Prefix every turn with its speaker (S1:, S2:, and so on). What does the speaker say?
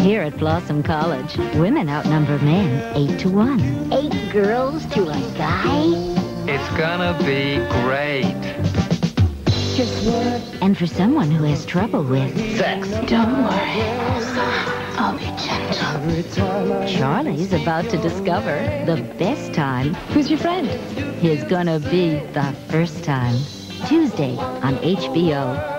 S1: Here at Blossom College, women outnumber men 8 to 1.
S2: Eight girls to a guy?
S3: It's gonna be great.
S2: Just work.
S1: And for someone who has trouble with
S3: Sex.
S2: Don't worry. I'll be gentle.
S1: Charlie's about to discover the best time
S2: Who's your friend?
S1: He's gonna be the first time. Tuesday on HBO.